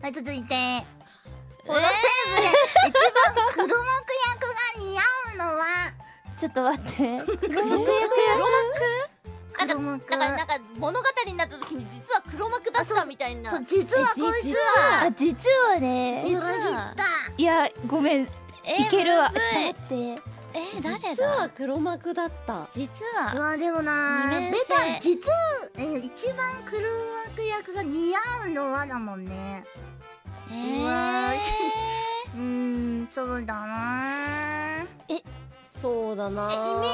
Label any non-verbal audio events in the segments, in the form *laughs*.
はい、続いて。ホロセーブで一番黒幕役が似合うのは、ちょっと待って。黒幕？役黒幕。だからなんか物語になった時に実は黒幕だったみたいな。そう、実はこいつ実は、は実はね。実は。た。いやごめん。えーいけるわ。ちょっと待って。えー誰実はだ黒幕だった。実うはわ、でもなベ性タ、実は、えー一番黒幕役が似合うのはだもんね。えうわー。*laughs* うーん、そうだなそうだなえイメ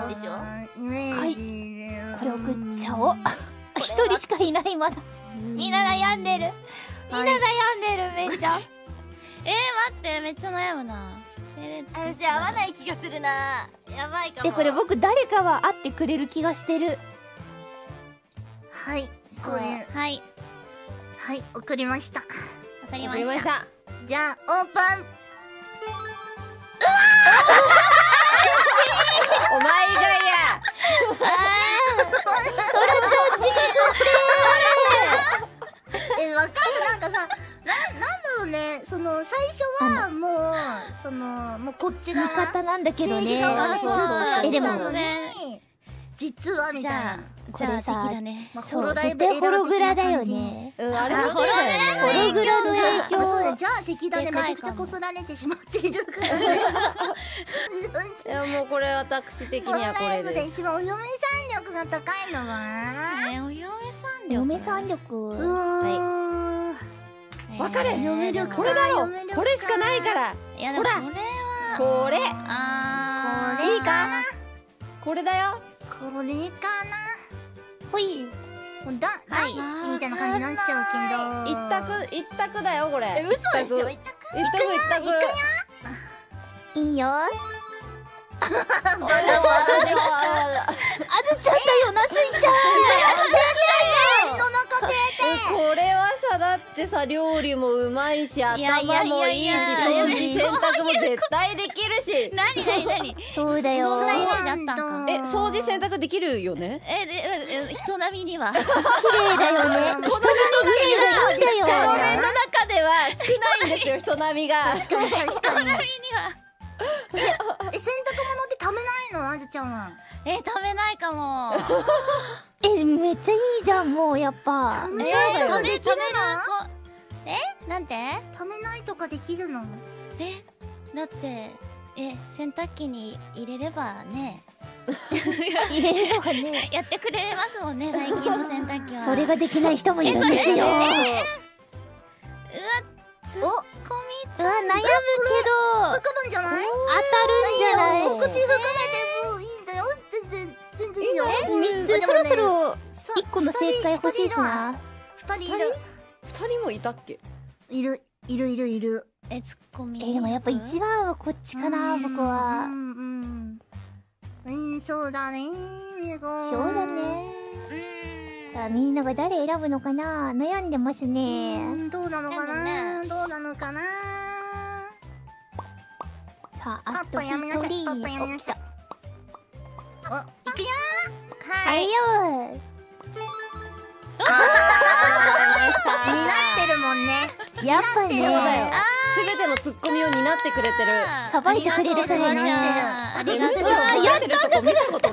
ージでしょ？イメージで。これ送っちゃおう。*laughs* 一人しかいないまだ。みんな悩んでる。みん。な悩んでるめっちゃ。*laughs* えー、待ってめっちゃ悩むな。えー、私合わない気がするな。やばいかも。でこれ僕誰かは会ってくれる気がしてる。はい、こういう。はい。はい、送りました。わかりわました。たじゃあ、オープン。お前がやえ、わかる。なんかさ、な、なんだろうね、その、最初は、もう、その、もうこっち味側。方なんだけど正ねえでもたのに、実は、みたいな。じゃあこれさ敵だね。まあホロライ絶ブホログラだよね。うんあれホログラそうだよね。ホログラの影まあそうだ響じゃあ敵だねめちゃくちゃこすられてしまっているからね。*laughs* いやもうこれ私的にホロラはこれで。イブで一番お嫁さん力が高いのは？えお嫁さん力嫁さん力。うーん。分かれ嫁力これだろ。これしかないから。いやでもこれはこれ。あー。これかな？これだよこれかな。ほい。もうだ大好きみたいな感じになっちゃうけど。一択一択だよこれ。え嘘でしょ？一択。一択一択行くいいよ。あずちゃんだよなスイちゃんこれはさだってさ料理もうまいし頭もいいし掃除洗濯も絶対できるし。そうだよ。そんなイメ綺ージあったんかえ掃除洗濯できるよねえでええ人並みには。麗だよね。人並みがいいんだ。よ画面の中では少ないんですよ人並みが。確かに確かに。人並みには。え洗濯物ってためないのあずちゃんは？え食べないかも。えめっちゃいいじゃんもうやっぱ。ためえないとか食べできるの？えなんて？ためないとかできるの？えだってえ洗濯機に入れればね入れるのはね。*laughs* やってくれますもんね最近の洗濯機は。それができない人もいるんですよ。うわおコミ悩むけど。わかるんじゃない？当たるんじゃない？お口含めてもういいんだよ。全然全然いいよ。三つそろそろさ一個の正解欲しいしな？二人いる。二人もいたっけ？いるいるいるいる。えツッコミえでもやっぱ一番はこっちかな僕うはんうんうんそうだねみこそうだね。さあみんなが誰選ぶのかな？悩んでますうねんどうなのかな？どうなのかな？さああとやめなさい人パッパやめなさい。おいくよはい。はいよ。*laughs* *laughs* になってるもんね。やっぱね。すべてのツッコミを担ってくれてる。さばいてくれるからありがとうねありがとう。えむしろやったがとう